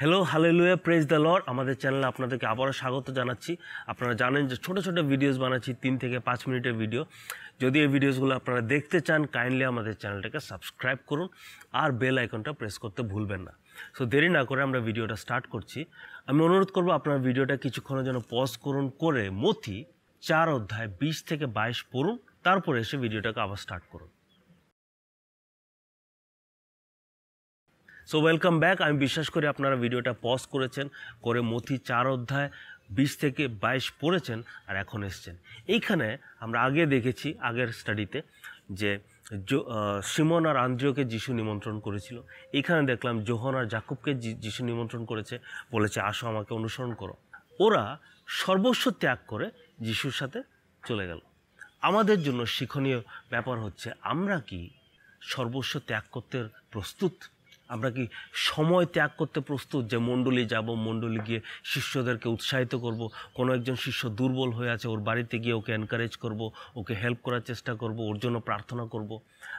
Hello hallelujah praise the lord আমাদের চ্যানেলে আপনাদেরকে আবারও স্বাগত জানাচ্ছি। আপনারা জানেন যে ছোটো ছোটো ভিডিওস বানাচ্ছি, তিন থেকে পাঁচ মিনিটের ভিডিও যদি এই ভিডিওসগুলো আপনারা দেখতে চান কাইন্ডলি আমাদের চ্যানেলটাকে সাবস্ক্রাইব করুন আর বেল আইকনটা প্রেস করতে ভুলবেন না। সো দেরি না করে আমরা ভিডিওটা স্টার্ট করছি। আমি অনুরোধ করব আপনার ভিডিওটা কিছুক্ষণের জন্য পজ করুন, করে মথি চার অধ্যায় বিশ থেকে বাইশ পড়ুন, তারপরে এসে ভিডিওটাকে আবার স্টার্ট করুন। সো ওয়েলকাম ব্যাক আমি বিশ্বাস করি আপনারা ভিডিওটা পজ করেছেন, করে মথি চার অধ্যায় বিশ থেকে বাইশ পড়েছেন আর এখন এসছেন। এইখানে আমরা আগে দেখেছি, আগের স্টাডিতে যে সিমন আর আন্দ্রিয়কে যিশু নিমন্ত্রণ করেছিল। এখানে দেখলাম জোহন আর জাকুবকে যিশু নিমন্ত্রণ করেছে, বলেছে, আসো, আমাকে অনুসরণ করো। ওরা সর্বস্ব ত্যাগ করে যিশুর সাথে চলে গেল। আমাদের জন্য শিক্ষণীয় ব্যাপার হচ্ছে, আমরা কি সর্বস্ব ত্যাগ করতে প্রস্তুত? আমরা কি সময় ত্যাগ করতে প্রস্তুত যে মণ্ডলী যাব, মণ্ডলী গিয়ে শিষ্যদেরকে উৎসাহিত করব? কোনো একজন শিষ্য দুর্বল হয়ে আছে, ওর বাড়িতে গিয়ে ওকে এনকারেজ করব, ওকে হেল্প করার চেষ্টা করব, ওর জন্য প্রার্থনা করব।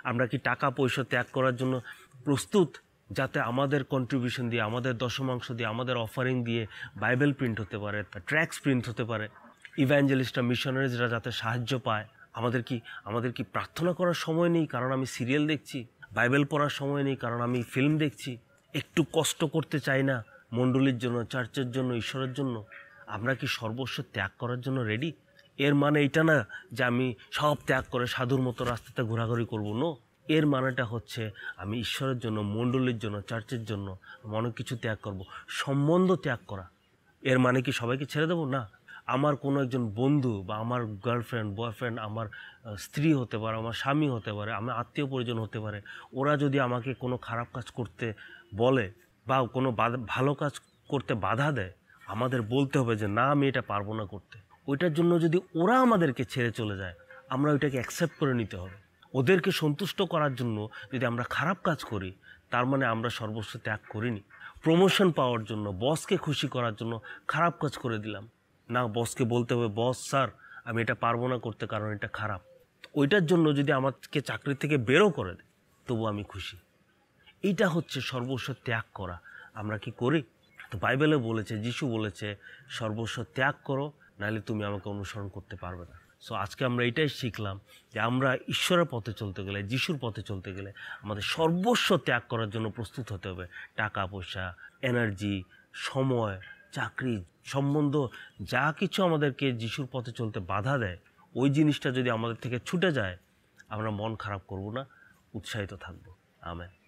আমরা কি টাকা পয়সা ত্যাগ করার জন্য প্রস্তুত যাতে আমাদের কন্ট্রিবিউশন দিয়ে, আমাদের দশমাংশ দিয়ে, আমাদের অফারিং দিয়ে বাইবেল প্রিন্ট হতে পারে, তা ট্র্যাক্স প্রিন্ট হতে পারে? ইভ্যাঞ্জেলিস্টরা মিশনারিজরা যাতে সাহায্য পায়। আমাদের কি আমাদের কি প্রার্থনা করার সময় নেই? কারণ আমি সিরিয়াল দেখছি। বাইবেল পড়ার সময় নেই, কারণ আমি ফিল্ম দেখছি। একটু কষ্ট করতে চাই না মণ্ডলীর জন্য, চার্চের জন্য, ঈশ্বরের জন্য। আমরা কি সর্বস্ব ত্যাগ করার জন্য রেডি এর মানে এটা না যে আমি সব ত্যাগ করে সাধুর মতো রাস্তাতে ঘোরাঘুরি করব। নো এর মানেটা হচ্ছে আমি ঈশ্বরের জন্য, মণ্ডলীর জন্য, চার্চের জন্য অনেক কিছু ত্যাগ করব। সম্বন্ধ ত্যাগ করা। এর মানে কি সবাইকে ছেড়ে দেবো? না। আমার কোনো একজন বন্ধু বা আমার গার্লফ্রেন্ড বয়ফ্রেন্ড আমার স্ত্রী হতে পারে, আমার স্বামী হতে পারে, আমার আত্মীয় পরিজন হতে পারে, ওরা যদি আমাকে কোনো খারাপ কাজ করতে বলে বা কোনো ভালো কাজ করতে বাধা দেয়, আমাদের বলতে হবে যে, না, আমি এটা পারব না করতে। ওইটার জন্য যদি ওরা আমাদেরকে ছেড়ে চলে যায়, আমরা ওইটাকে অ্যাকসেপ্ট করে নিতে হবে। ওদেরকে সন্তুষ্ট করার জন্য যদি আমরা খারাপ কাজ করি, তার মানে আমরা সর্বস্ব ত্যাগ করিনি। প্রমোশন পাওয়ার জন্য বসকে খুশি করার জন্য খারাপ কাজ করে দিলাম। না বসকে বলতে হবে, বস, স্যার, আমি এটা পারব না করতে কারণ এটা খারাপ। ওইটার জন্য যদি আমাকে চাকরি থেকে বেরো করে দেয় তবু আমি খুশি। এইটা হচ্ছে সর্বস্ব ত্যাগ করা। আমরা কি করি? তো বাইবেলে বলেছে, যিশু বলেছে, সর্বস্ব ত্যাগ করো, নাহলে তুমি আমাকে অনুসরণ করতে পারবে না। সো আজকে আমরা এটাই শিখলাম যে আমরা ঈশ্বরের পথে চলতে গেলে, যিশুর পথে চলতে গেলে আমাদের সর্বস্ব ত্যাগ করার জন্য প্রস্তুত হতে হবে। টাকা, পয়সা এনার্জি সময় চাকরি সম্বন্ধ যা কিছু আমাদেরকে যিশুর পথে চলতে বাধা দেয়, ওই জিনিসটা যদি আমাদের থেকে ছুটে যায়, আমরা মন খারাপ করব না, উৎসাহিত থাকব। আমেন।